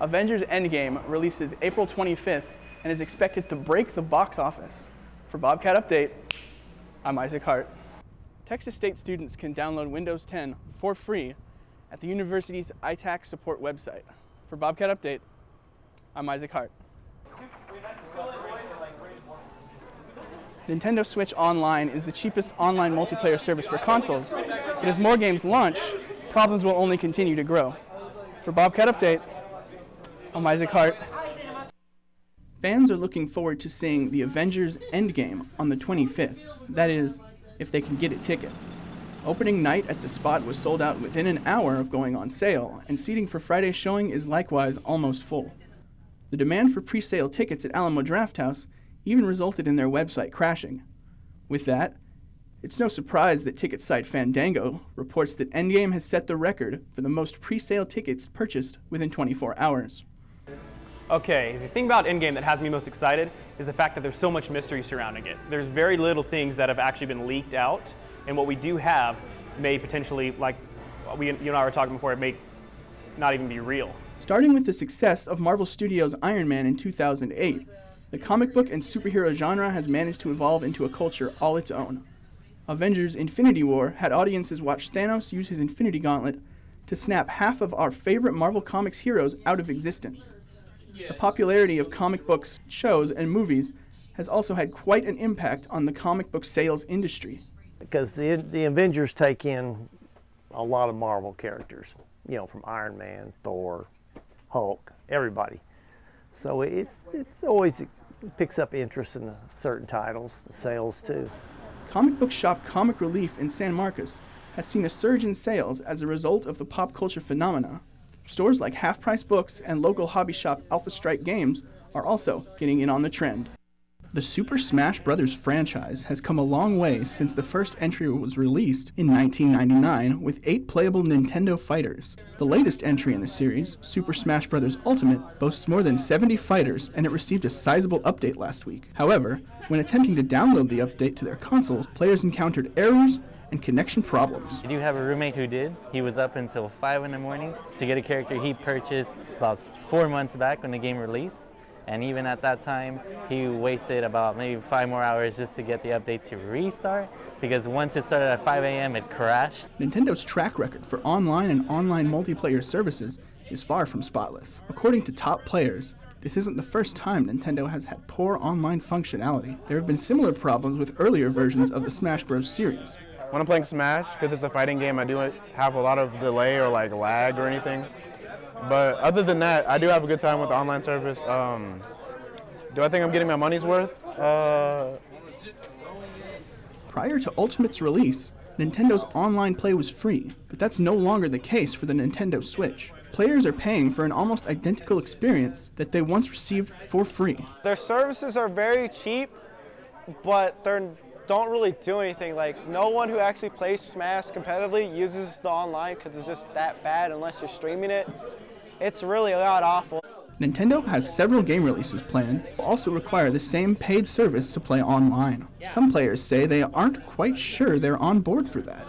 Avengers Endgame releases April 25th and is expected to break the box office. For Bobcat Update, I'm Isaac Hart. Texas State students can download Windows 10 for free at the university's ITAC support website. For Bobcat Update, I'm Isaac Hart. Nintendo Switch Online is the cheapest online multiplayer service for consoles, but as more games launch, problems will only continue to grow. For Bobcat Update, Hart. Fans are looking forward to seeing the Avengers Endgame on the 25th. That is, if they can get a ticket. Opening night at the spot was sold out within an hour of going on sale, and seating for Friday's showing is likewise almost full. The demand for pre sale tickets at Alamo Drafthouse even resulted in their website crashing. With that, it's no surprise that ticket site Fandango reports that Endgame has set the record for the most pre sale tickets purchased within 24 hours. Okay, the thing about Endgame that has me most excited is the fact that there's so much mystery surrounding it. There's very little things that have actually been leaked out, and what we do have may potentially, like we, you and I were talking before, it may not even be real. Starting with the success of Marvel Studios' Iron Man in 2008, the comic book and superhero genre has managed to evolve into a culture all its own. Avengers Infinity War had audiences watch Thanos use his Infinity Gauntlet to snap half of our favorite Marvel Comics heroes out of existence. The popularity of comic books, shows, and movies has also had quite an impact on the comic book sales industry. Because the, the Avengers take in a lot of Marvel characters, you know, from Iron Man, Thor, Hulk, everybody. So it's, it's always it picks up interest in certain titles, the sales too. Comic book shop Comic Relief in San Marcos has seen a surge in sales as a result of the pop culture phenomena Stores like Half Price Books and local hobby shop Alpha Strike Games are also getting in on the trend. The Super Smash Bros. franchise has come a long way since the first entry was released in 1999 with eight playable Nintendo fighters. The latest entry in the series, Super Smash Bros. Ultimate, boasts more than 70 fighters and it received a sizable update last week. However, when attempting to download the update to their consoles, players encountered errors and connection problems. I do have a roommate who did. He was up until 5 in the morning to get a character he purchased about four months back when the game released. And even at that time, he wasted about maybe five more hours just to get the update to restart because once it started at 5 a.m., it crashed. Nintendo's track record for online and online multiplayer services is far from spotless. According to top players, this isn't the first time Nintendo has had poor online functionality. There have been similar problems with earlier versions of the Smash Bros. series. When I'm playing Smash, because it's a fighting game, I do have a lot of delay or like lag or anything. But other than that, I do have a good time with the online service. Um, do I think I'm getting my money's worth? Uh... Prior to Ultimate's release, Nintendo's online play was free, but that's no longer the case for the Nintendo Switch. Players are paying for an almost identical experience that they once received for free. Their services are very cheap, but they're don't really do anything. Like no one who actually plays Smash competitively uses the online because it's just that bad unless you're streaming it. It's really not awful. Nintendo has several game releases planned, but also require the same paid service to play online. Some players say they aren't quite sure they're on board for that.